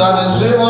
stary żyła